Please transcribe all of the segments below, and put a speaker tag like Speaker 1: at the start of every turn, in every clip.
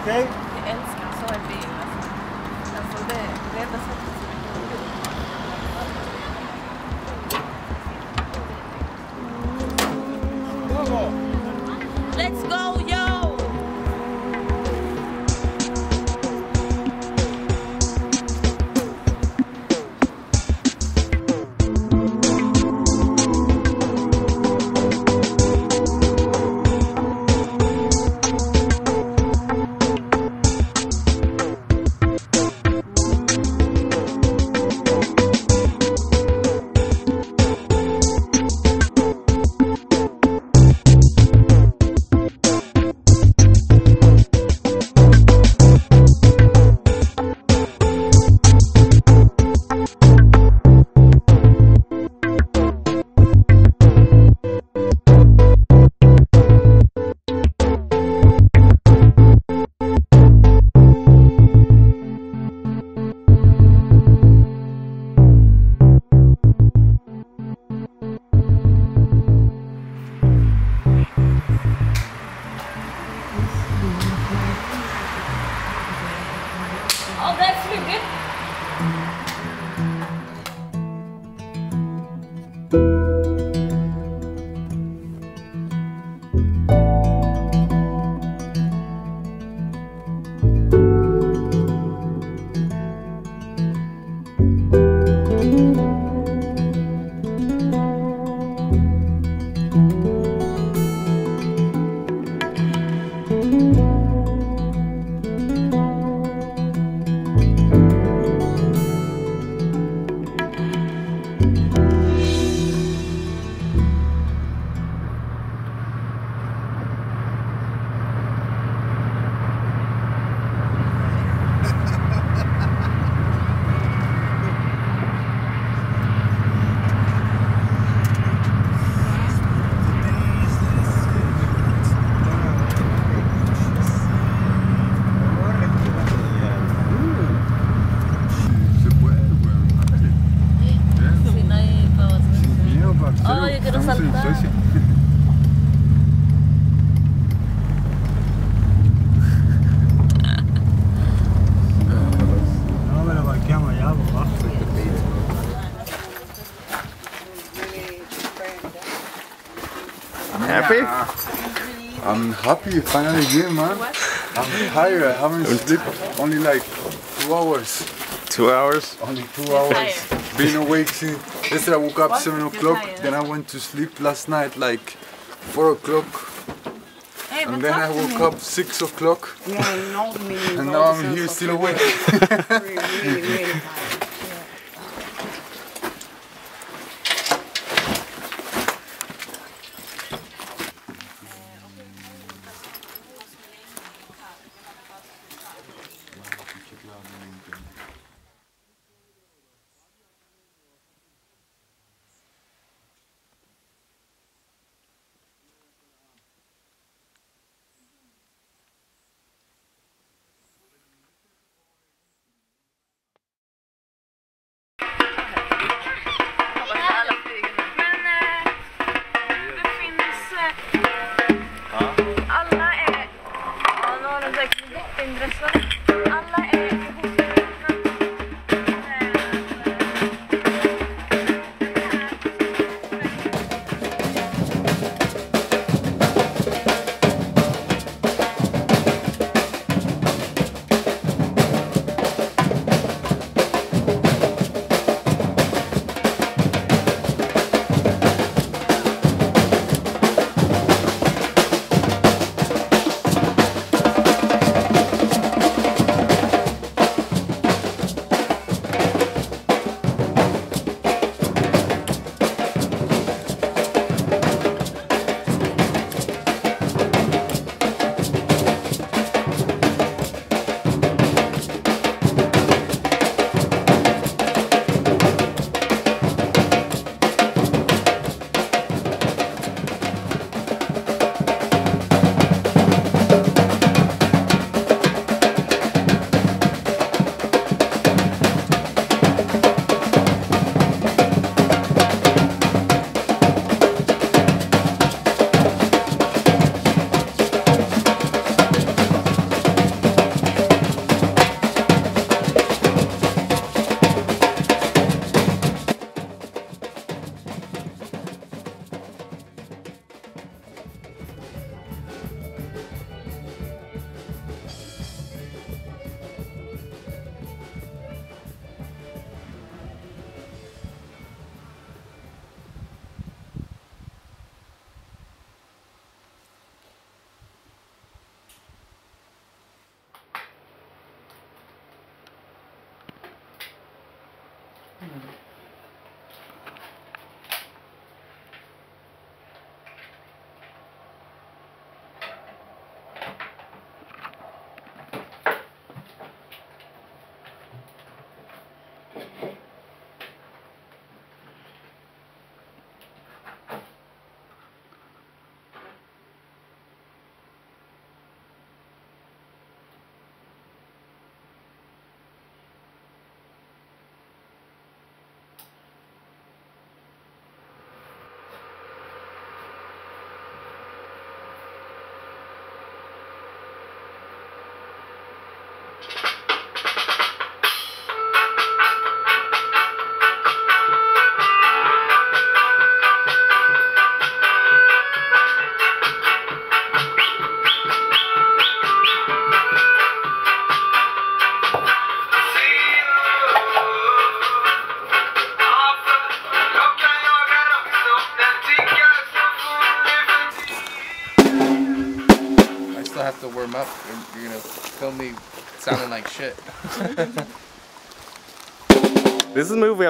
Speaker 1: Okej? Okay.
Speaker 2: Jag älskar att. Alltså, alltså, det det, det enda sättet som jag kan
Speaker 1: Oh, that's really good.
Speaker 3: Happy?
Speaker 1: I'm happy, finally here, man. I'm tired, I haven't slept only like two hours.
Speaker 3: Two hours?
Speaker 1: Only two hours. Been awake since yesterday. I woke up
Speaker 2: What?
Speaker 1: seven o'clock. Then I went to sleep last night like four o'clock,
Speaker 2: Hey,
Speaker 1: and then I woke up six o'clock,
Speaker 4: Yeah, no meaning.
Speaker 1: and now I'm here still awake.
Speaker 4: Really, really, really
Speaker 5: This is a movie.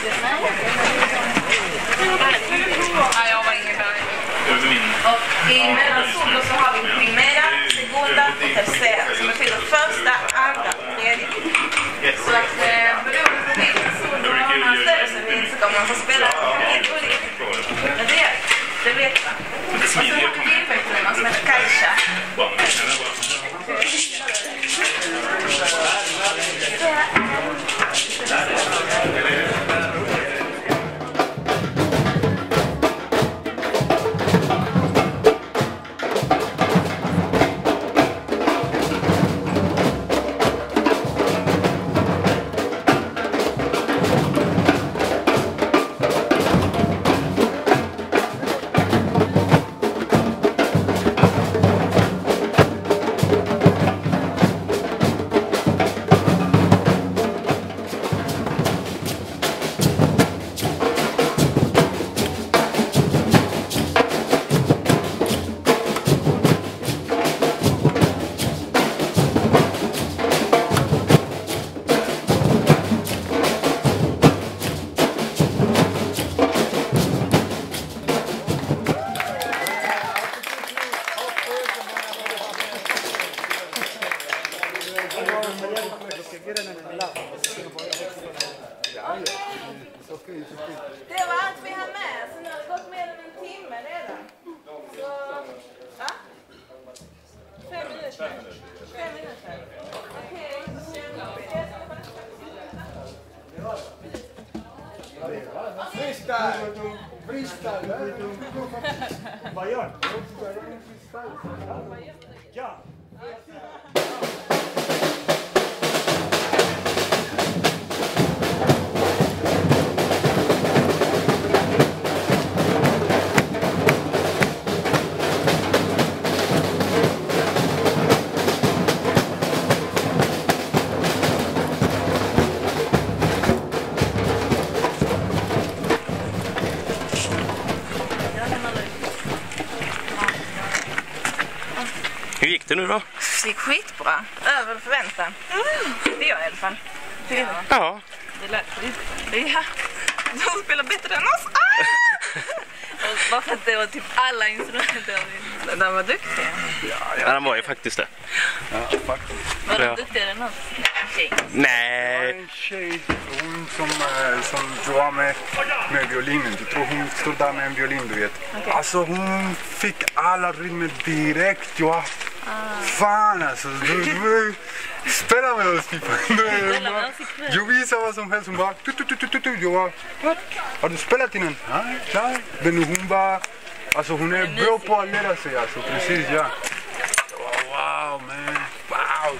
Speaker 6: Ja, jag
Speaker 2: var ingen Och i mellansolo så har vi primera, segunda och tercera. som betyder första, andra och tredje. Så att eh, beroende på vilken solo man ställer sig vid så kommer man få spela helt olika. Men det är det vet man. Och så har vi tillfällen som heter Kajsa.
Speaker 7: bara.
Speaker 2: Det var allt vi hann med, så nu har det gått mer än en timme redan. Så, va? Fem minuter. Fem minuter. Okej,
Speaker 1: Freestyle! Freestyle! Vad gör Ja!
Speaker 8: Det nu då?
Speaker 2: Det gick skitbra. Över förväntan. Det gör jag i alla fall. Det var.
Speaker 8: Ja.
Speaker 2: Det lät skitbra. Ja. De spelar bättre än oss. Ah! Bara för att det var typ alla instrument. De var duktiga.
Speaker 8: ja han var ju faktiskt det.
Speaker 2: Var de
Speaker 8: Ja.
Speaker 2: duktigare än oss? Tjej.
Speaker 8: Nej.
Speaker 1: En tjej, hon som, eh, som drar med, med violinen. Du tror hon står där med en violin, du vet. Alltså hon fick alla rytmer direkt. Ja. Fanas,
Speaker 2: espera dos pipas. Eu
Speaker 1: vi isso vas a um un bar, tu tu tu tu tu tu, tu, tu, tu, tu, tu, tu, tu, tu, tu, tu, su june, bro, por leer así, a su precis. Wow, man, wow.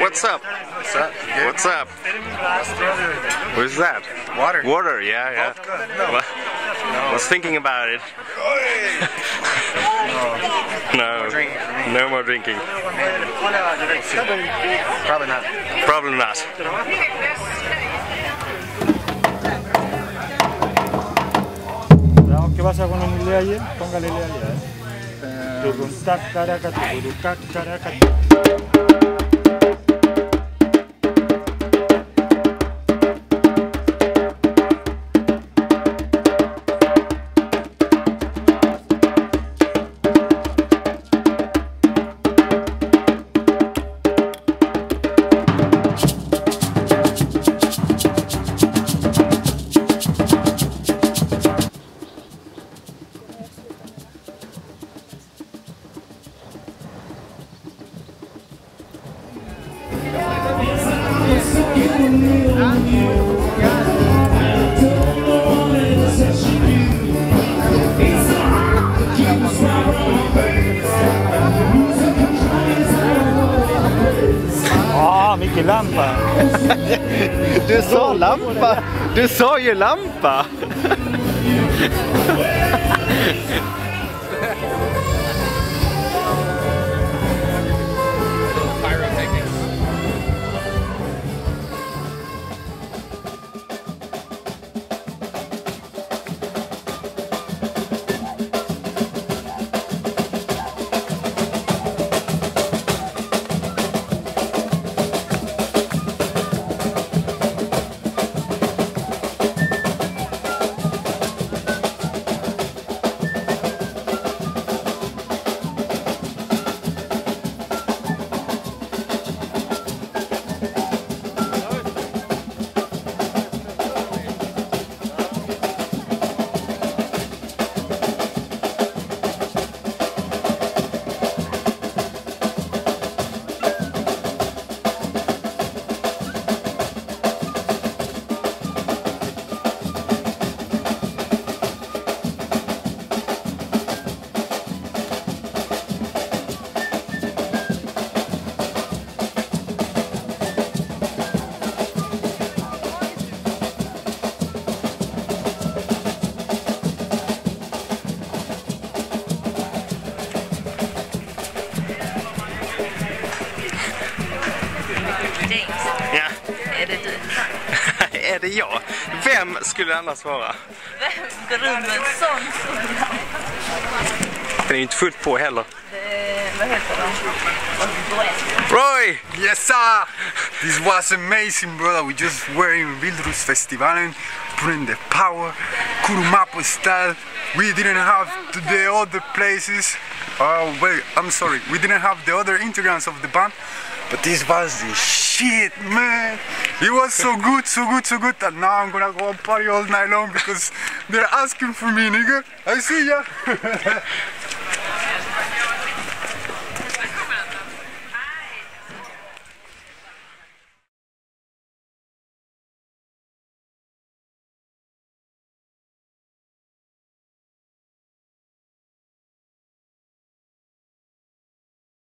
Speaker 8: What's up? What's up? What's up? That?
Speaker 1: Water.
Speaker 8: Water, yeah, yeah. Oh, well, I was thinking about it. no, no more drinking.
Speaker 9: Probably not.
Speaker 8: Probably not.
Speaker 10: ¿Qué pasa con el ayer? Póngale ayer. Turum, tac, caraca, lampa.
Speaker 9: Du sa lampa! Du sa ju lampa!
Speaker 2: är det
Speaker 8: jag? Vem skulle det annars vara?
Speaker 2: Vem går runt med en sån stor lampa?
Speaker 8: Den är ju inte fullt på heller.
Speaker 2: Det- vad heter de?
Speaker 5: Roy!
Speaker 1: Yes sir! This was amazing brother. We just were in Wildrusfestivalen, putting the power, Kurumapo style. We didn't have to the other places. Oh wait, I'm sorry. We didn't have the other integrants of the band. But this was the shit, man. It was so good, so good, so good. And now I'm gonna go and party all night long because they're asking for me, nigga. I see ya.